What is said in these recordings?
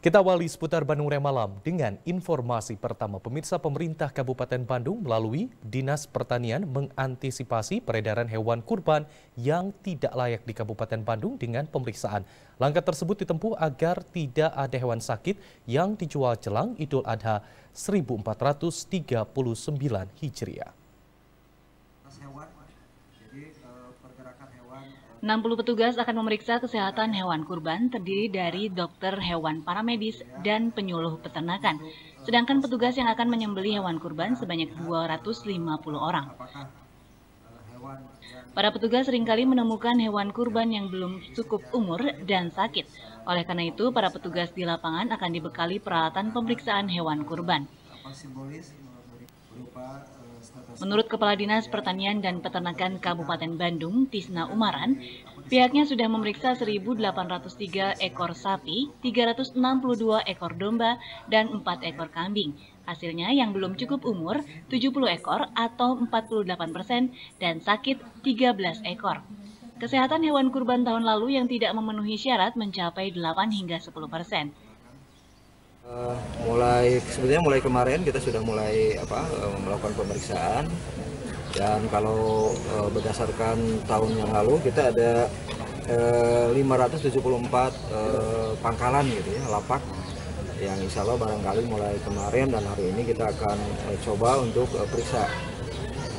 Kita awali seputar Bandung Raya Malam dengan informasi pertama. Pemirsa pemerintah Kabupaten Bandung melalui Dinas Pertanian mengantisipasi peredaran hewan kurban yang tidak layak di Kabupaten Bandung dengan pemeriksaan. Langkah tersebut ditempuh agar tidak ada hewan sakit yang dijual jelang Idul Adha 1439 Hijriah. 60 petugas akan memeriksa kesehatan hewan kurban terdiri dari dokter hewan paramedis dan penyuluh peternakan. Sedangkan petugas yang akan menyembeli hewan kurban sebanyak 250 orang. Para petugas sering kali menemukan hewan kurban yang belum cukup umur dan sakit. Oleh karena itu, para petugas di lapangan akan dibekali peralatan pemeriksaan hewan kurban. Menurut Kepala Dinas Pertanian dan Peternakan Kabupaten Bandung, Tisna Umaran, pihaknya sudah memeriksa 1.803 ekor sapi, 362 ekor domba, dan 4 ekor kambing. Hasilnya yang belum cukup umur, 70 ekor atau 48 persen, dan sakit 13 ekor. Kesehatan hewan kurban tahun lalu yang tidak memenuhi syarat mencapai 8 hingga 10 persen. Uh, mulai sebetulnya mulai kemarin kita sudah mulai apa uh, melakukan pemeriksaan. Dan kalau uh, berdasarkan tahun yang lalu kita ada uh, 574 uh, pangkalan gitu ya lapak. Yang insya Allah barangkali mulai kemarin dan hari ini kita akan coba untuk periksa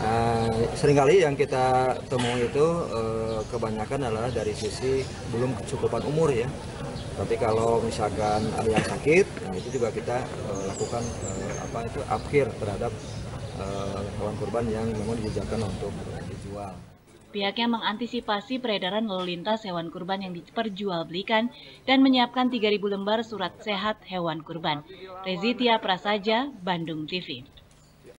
uh, sering kali yang kita temui itu uh, kebanyakan adalah dari sisi belum kecukupan umur ya tapi kalau misalkan ada yang sakit nah itu juga kita uh, lakukan uh, apa itu akhir terhadap uh, hewan kurban yang memang dijajakan untuk dijual. Pihaknya mengantisipasi peredaran lalu lintas hewan kurban yang diperjualbelikan dan menyiapkan 3.000 lembar surat sehat hewan kurban. Rezitia Prasaja, Bandung TV.